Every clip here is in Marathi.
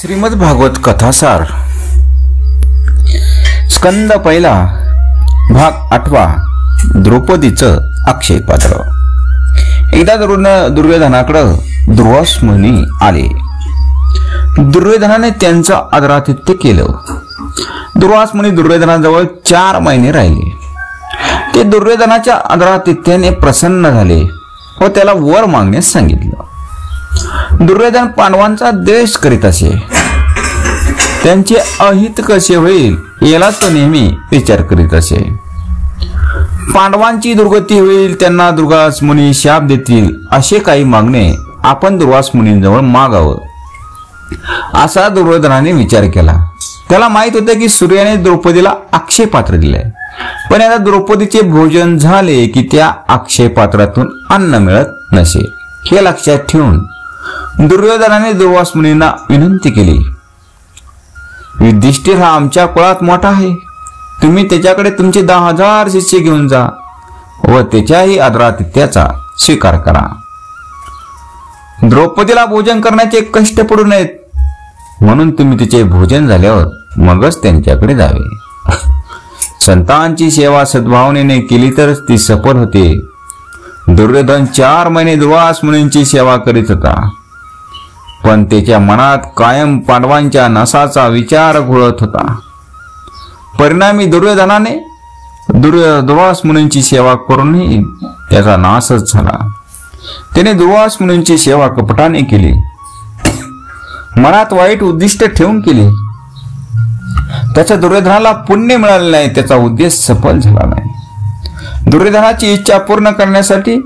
श्रीमद भागवत कथासार. स्कंद पहिला भाग आठवा द्रौपदीचं अक्षय पात्र एकदा दुर्न दुर्योधनाकडं दुर्वास मुनी आले. दुर्योधनाने त्यांचं आदरातिथ्य केलं. दुर्वास मुनी दुर्योधनाजवळ चार महिने राहिले. ते दुर्योधनाच्या आदरातिथ्याने प्रसन्न झाले व त्याला वर मागण्यास सांगितलं. दुर्योधन पांडवांचा द्वेष करीत असे. त्यांचे अहित कसे होईल याला तो नेहमी विचार करीत असे. पांडवांची दुर्गती होईल त्यांना दुर्गास मुनी शाप देतील असे काही मागणे आपण दुर्वास मुनींजवळ मागावं. असा दुर्योधनाने विचार केला. त्याला माहीत होतं की सूर्याने द्रौपदीला अक्षय पात्र दिलंय. पण आता द्रौपदीचे भोजन झाले की त्या अक्षय पात्रातून अन्न मिळत नसे. हे लक्षात ठेवून दुर्योधनाने दुर्वास मुनींना विनंती केली. युधिष्ठिर हा आमच्या कुळात मोठा आहे. तुम्ही त्याच्याकडे तुमचे दहा हजार शिष्य घेऊन जा व त्याच्याही आदरातिथ्याचा स्वीकार करा. द्रौपदीला भोजन करण्याचे कष्ट पडू नयेत. म्हणून तुम्ही तिचे भोजन झाल्यावर मगच त्यांच्याकडे जावे. संतांची सेवा सद्भावनेने केली तरच ती सफल होते. दुर्योधन चार महिने दुर्वास मुनींची सेवा करीत होता. पण त्याच्या मनात कायम पांडवांच्या नसाचा विचार घोळत होता. परिणामी दुर्योधनाने दुर्य दुर्वास मुनींची सेवा करूनही त्याचा नाशच झाला. त्याने दुर्वास मुनींची सेवा कपटाने केली. मनात वाईट उद्दिष्ट ठेवून केली. त्याच्या दुर्योधनाला पुण्य मिळाले नाही त्याचा उद्देश सफल झाला नाही. दुर्योधनाची इच्छा पूर्ण करण्यासाठी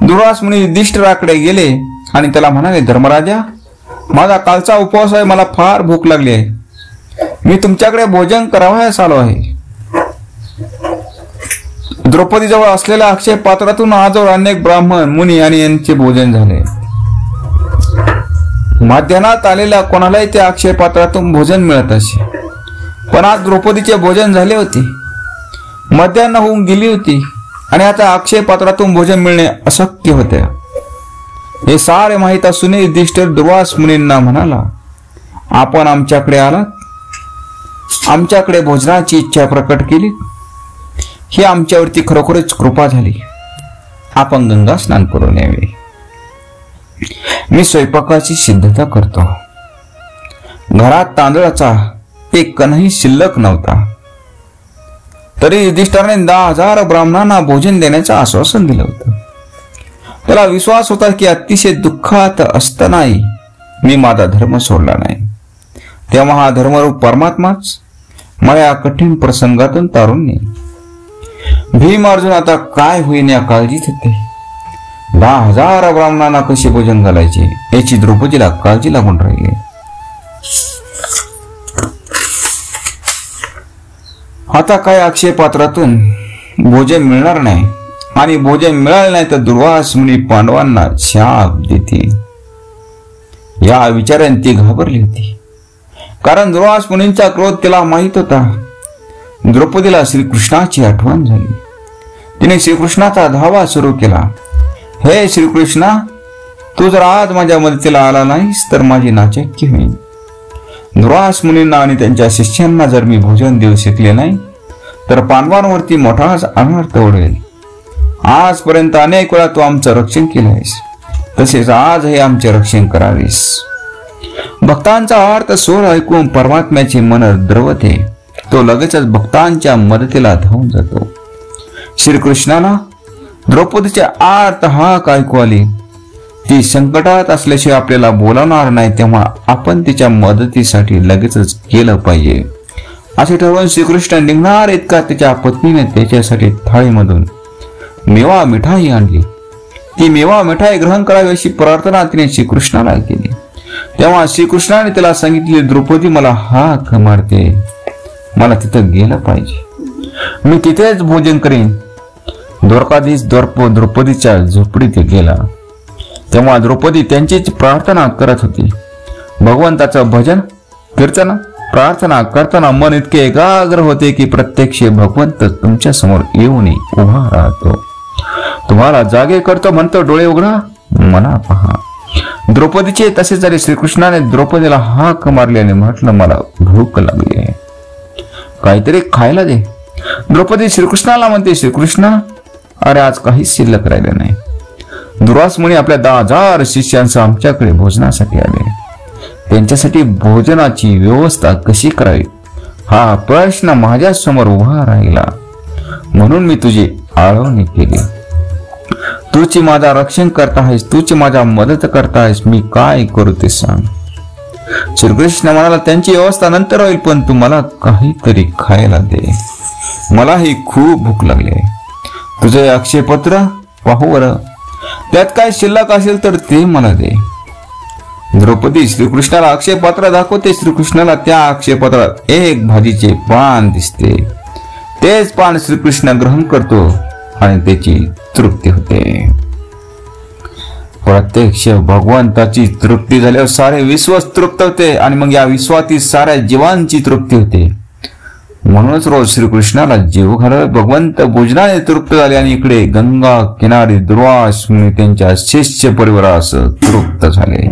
दुर्वास मुनी युधिष्ठिराकडे गेले. आणि त्याला म्हणाले धर्मराजा माझा कालचा उपवास आहे मला फार भूक लागली आहे. मी तुमच्याकडे भोजन करावयास आलो आहे. द्रौपदीजवळ असलेल्या अक्षय पात्रातून आजवर अनेक ब्राह्मण मुनी आणि यांचे भोजन झाले. माध्यानात आलेल्या कोणालाही त्या अक्षय पात्रातून भोजन मिळत असे. पण आज द्रौपदीचे भोजन झाले होते. मध्यान्ह होऊन गेली होती आणि आता अक्षय पात्रातून भोजन मिळणे अशक्य होते. हे सारे माहीत असूनही युधिष्ठिर दुर्वास मुनींना म्हणाला आपण आमच्याकडे आलात. आमच्याकडे भोजनाची इच्छा प्रकट केली. ही आमच्यावरती खरोखरच कृपा झाली. आपण गंगा स्नान करून यावे. मी स्वयंपाकाची सिद्धता करतो. घरात तांदळाचा एक कणही शिल्लक नव्हता. तरी युधिष्ठराने दहा हजार ब्राह्मणांना भोजन देण्याचं आश्वासन दिलं होतं. त्याला विश्वास होता की अतिशय दुःखात असतानाही मी माझा धर्म सोडला नाही. तेव्हा हा धर्मरूप परमात्माच मला या कठीण प्रसंगातून तारून नेईल. भीम अर्जुन आता काय होईन या काळजीत होते? दहा हजार ब्राह्मणांना कसे भोजन घालायचे? याची द्रौपदीला काळजी लागून राहिली. आता काय अक्षय पात्रातून भोजन मिळणार नाही? आणि भोजन मिळाले नाही तर दुर्वास मुनी पांडवांना शाप देतील या विचाराने ती घाबरली होती. कारण दुर्वास मुनींचा क्रोध तिला माहीत होता. द्रौपदीला श्रीकृष्णाची आठवण झाली. तिने श्रीकृष्णाचा धावा सुरू केला. हे श्रीकृष्णा तू जर आज माझ्या मदतीला आला नाहीस तर माझी नाचक्की होईल दुर्वास मुनींना आणि त्यांच्या शिष्यांना जर मी भोजन देऊ शकले नाही तर पांडवांवरती मोठाच अनर्थ ओढवेल. आजपर्यंत अनेक वेळा तू आमचं रक्षण केलं आहेस तसेच आज हे आमचे रक्षण करावेस. भक्तांचा अर्थ सोर ऐकून परमात्म्याचे मन द्रवते. तो लगेचच भक्तांच्या मदतीला धावून जातो. श्रीकृष्णाला द्रौपदीच्या आर्त हाक ऐकू आली. ती संकटात असल्याशिवाय आपल्याला बोलावणार नाही तेव्हा आपण तिच्या मदतीसाठी लगेचच केलं पाहिजे. असे ठरवून श्रीकृष्ण निघणार इतका तिच्या पत्नीने त्याच्यासाठी थाळीमधून. मेवा मिठाई आणली. ती मेवा मिठाई ग्रहण करावी अशी प्रार्थना तिने श्रीकृष्णाला केली. तेव्हा श्रीकृष्णाने तिला सांगितले द्रौपदी मला हाक मारते. मला तिथं गेलं पाहिजे. मी तिथेच भोजन करीन. द्वारकाधीश द्वारप द्रौपदीच्या झोपडीत गेला. तेव्हा द्रौपदी त्यांचीच प्रार्थना करत होती. भगवंताचं भजन कीर्तन प्रार्थना करताना मन इतके एकाग्र होते की प्रत्यक्ष भगवंत तुमच्यासमोर येऊन उभा राहतो. तुम्हाला जागे करतो म्हणतो डोळे उघडा. मला पहा. द्रौपदीचे तसे झाले श्रीकृष्णाने द्रौपदीला हाक मारली आणि म्हटलं मला भूक लागली आहे. काहीतरी खायला दे. द्रौपदी श्रीकृष्णाला म्हणते श्रीकृष्ण अरे आज काहीच शिल्लक राहिले नाही. दुरास मुनी आपल्या दहा हजार शिष्यांसह आमच्याकडे भोजनासाठी आले. त्यांच्यासाठी भोजनाची व्यवस्था कशी करावी? हा प्रश्न माझ्यासमोर उभा राहिला. म्हणून मी तुझी आळवणी केली. तूची माझा रक्षण करता आहेस तूची माझा मदत करता आहेस मी काय करू ते सांग. श्रीकृष्ण म्हणाला त्यांची व्यवस्था नंतर होईल पण तू मला काहीतरी खायला दे. मलाही खूप भूक लागली. आहे तुझे अक्षयपत्र पाहू बरं. त्यात काय शिल्लक असेल तर ते मला दे. द्रौपदी श्रीकृष्णाला अक्षयपत्र दाखवते श्रीकृष्णाला त्या अक्षयपत्रात एक भाजीचे पान दिसते. तेच पान श्रीकृष्ण ग्रहण करतो आणि त्याची तृप्ती होते. प्रत्यक्ष भगवंताची तृप्ती झाल्यावर सारे विश्व तृप्त होते आणि मग या विश्वातील साऱ्या जीवांची तृप्ती होते. म्हणूनच रोज श्रीकृष्णाला जीव घालत भगवंत भोजनाने तृप्त झाले आणि इकडे गंगा किनारी दुर्वास त्यांच्या शिष्य परिवारास तृप्त झाले.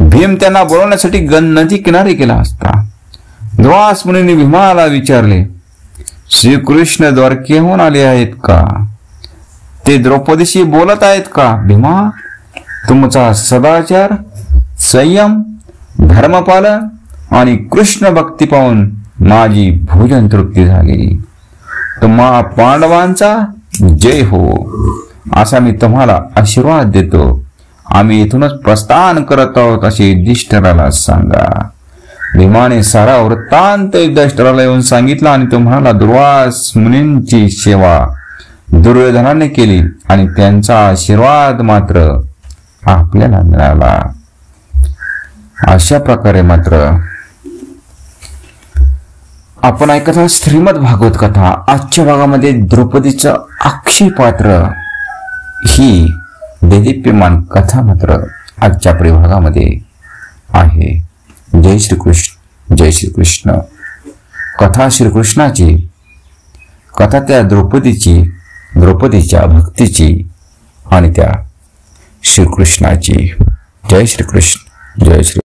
भीम त्यांना बोलवण्यासाठी गण नदी किनारी केला असता. दुर्वास मुनी भीमाला विचारले श्रीकृष्ण द्वारकेहून आले आहेत का? ते द्रौपदीशी बोलत आहेत का? भीमा तुमचा सदाचार संयम धर्मपालन आणि कृष्ण भक्ती पाहून माझी भोजन तृप्ती झाली. तुम्हा पांडवांचा जय हो. असा मी तुम्हाला आशीर्वाद देतो. आम्ही इथूनच प्रस्थान करत आहोत असे युधिष्ठराला सांगा. भीमाने सारा वृत्तांत युधिष्ठराला येऊन सांगितला आणि तो म्हणाला दुर्वास मुनींची सेवा दुर्योधनाने केली आणि त्यांचा आशीर्वाद मात्र आपल्याला मिळाला. अशा प्रकारे मात्र आपण ऐकत आहोत श्रीमद भागवत कथा. आजच्या भागामध्ये द्रौपदीचं अक्षय पात्र ही देदीप्यमान कथा मात्र आजच्या परिभागामध्ये आहे. जय श्रीकृष्ण जय श्रीकृष्ण. कथा श्रीकृष्णाची कथा त्या द्रौपदीची द्रौपदीच्या भक्तीची आणि त्या श्रीकृष्णाची. जय श्रीकृष्ण जय श्री